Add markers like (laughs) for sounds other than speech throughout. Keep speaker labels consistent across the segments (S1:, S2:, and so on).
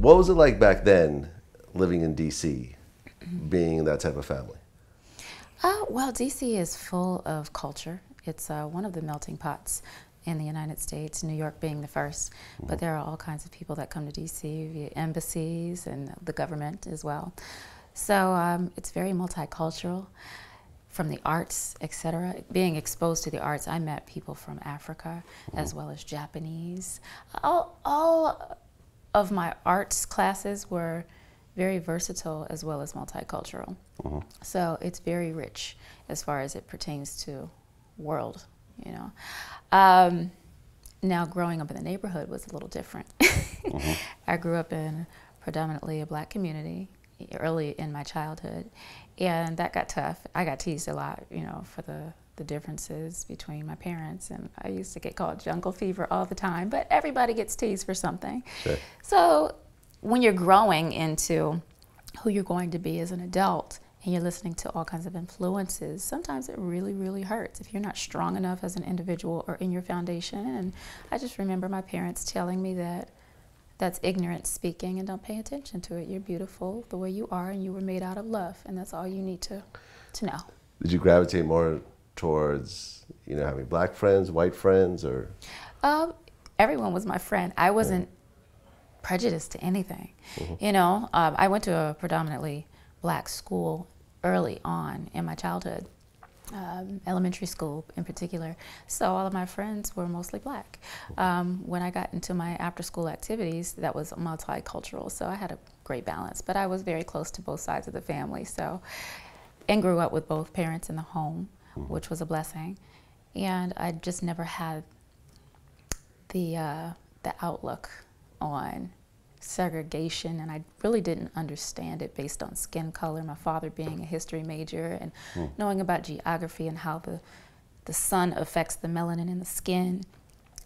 S1: what was it like back then, living in D.C., being that type of family?
S2: Uh, well, DC is full of culture. It's uh, one of the melting pots in the United States, New York being the 1st But there are all kinds of people that come to DC via embassies and the government as well. So um, it's very multicultural from the arts, etc. Being exposed to the arts, I met people from Africa as well as Japanese. All, all of my arts classes were very versatile as well as multicultural. So it's very rich as far as it pertains to world, you know. Um, now, growing up in the neighborhood was a little different. (laughs) I grew up in predominantly a black community early in my childhood, and that got tough. I got teased a lot, you know, for the the differences between my parents, and I used to get called jungle fever all the time. But everybody gets teased for something.
S1: Sure.
S2: So, when you're growing into who you're going to be as an adult, and you're listening to all kinds of influences, sometimes it really, really hurts if you're not strong enough as an individual or in your foundation. And I just remember my parents telling me that that's ignorance speaking and don't pay attention to it. You're beautiful the way you are and you were made out of love and that's all you need to, to know.
S1: Did you gravitate more towards, you know, having black friends, white friends, or?
S2: Um, everyone was my friend. I wasn't prejudiced to anything. You know, um, I went to a predominantly black school early on in my childhood, um, elementary school in particular. So all of my friends were mostly black. Um, when I got into my after school activities, that was multicultural. So I had a great balance, but I was very close to both sides of the family. So, and grew up with both parents in the home, which was a blessing. And I just never had the uh, the outlook on segregation, and I really didn't understand it based on skin color. My father being a history major and knowing about geography and how the the sun affects the melanin in the skin.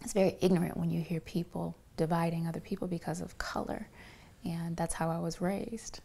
S2: It's very ignorant when you hear people dividing other people because of color, and that's how I was raised.